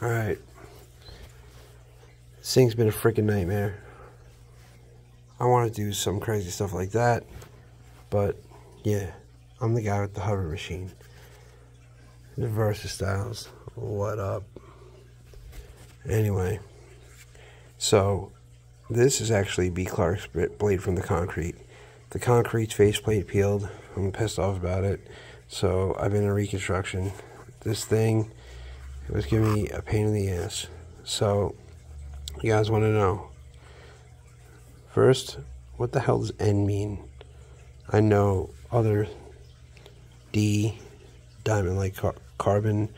Alright. This thing's been a freaking nightmare. I want to do some crazy stuff like that. But, yeah. I'm the guy with the hover machine. The Versastyles. What up? Anyway. So, this is actually B. Clark's blade from the concrete. The concrete's faceplate peeled. I'm pissed off about it. So, I've been in reconstruction. This thing it was giving me a pain in the ass. So, you guys want to know. First, what the hell does N mean? I know other D, diamond like car carbon,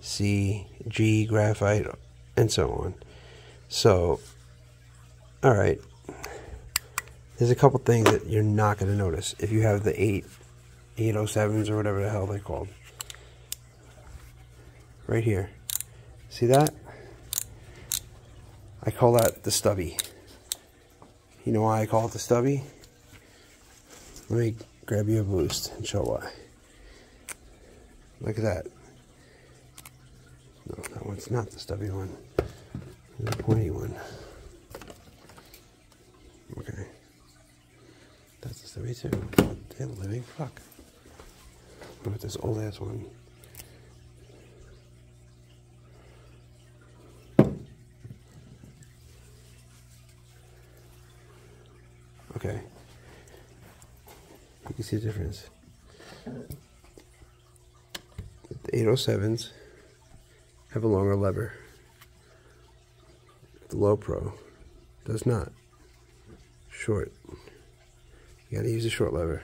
C, G, graphite, and so on. So, alright. There's a couple things that you're not going to notice if you have the 8, 807s or whatever the hell they're called right here. See that? I call that the stubby. You know why I call it the stubby? Let me grab you a boost and show why. Look at that. No, that one's not the stubby one. The pointy one. Okay. That's the stubby too. Damn living fuck. What about this old ass one? Okay. You can see the difference. The 807s have a longer lever. The Lo-Pro does not. Short. You gotta use a short lever.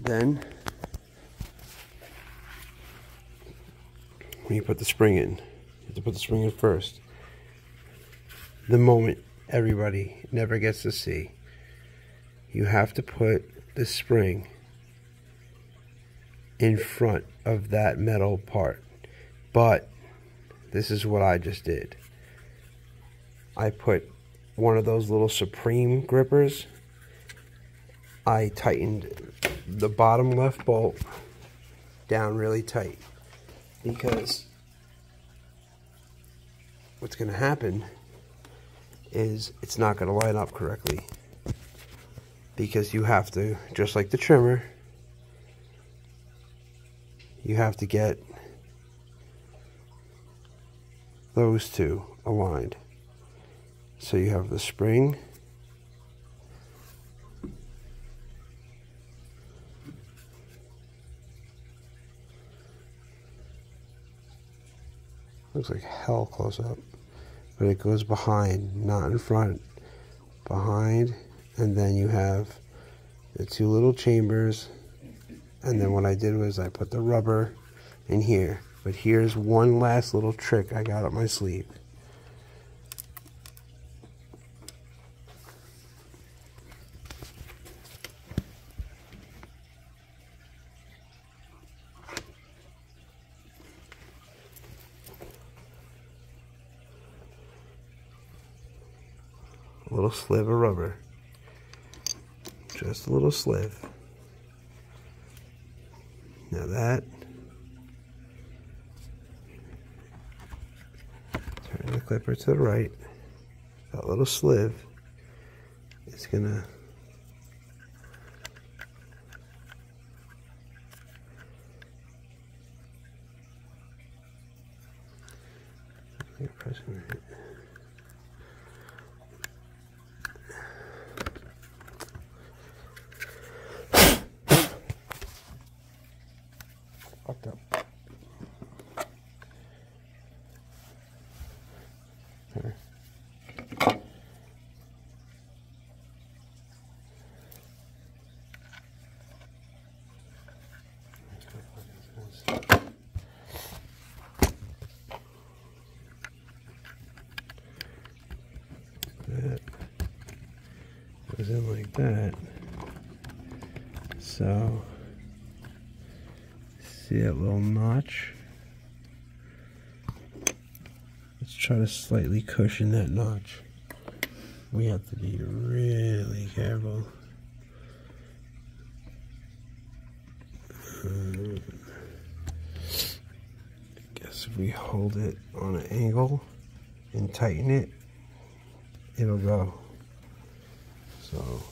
Then, when you put the spring in, you have to put the spring in first the moment everybody never gets to see. You have to put the spring in front of that metal part. But this is what I just did. I put one of those little Supreme grippers. I tightened the bottom left bolt down really tight because what's going to happen is it's not going to line up correctly. Because you have to just like the trimmer you have to get those two aligned. So you have the spring looks like hell close up but it goes behind, not in front. Behind, and then you have the two little chambers. And then what I did was I put the rubber in here. But here's one last little trick I got up my sleeve. Little sliver of rubber. Just a little sliver. Now that, turn the clipper to the right, that little sliver is gonna pressing it. Fucked up. There. Goes in like that. So See that little notch? Let's try to slightly cushion that notch. We have to be really careful. So if we hold it on an angle and tighten it, it'll go. So.